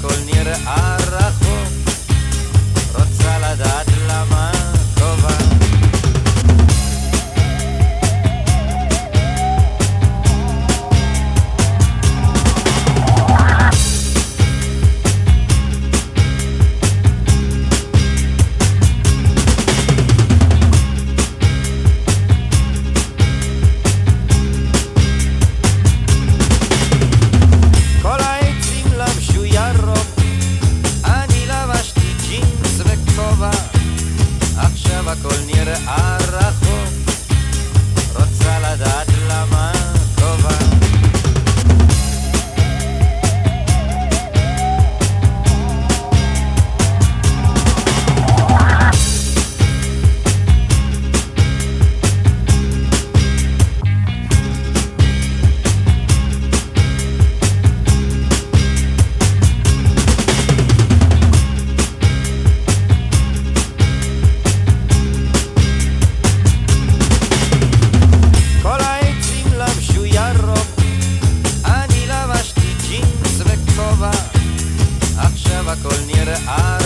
colniere a kol near us.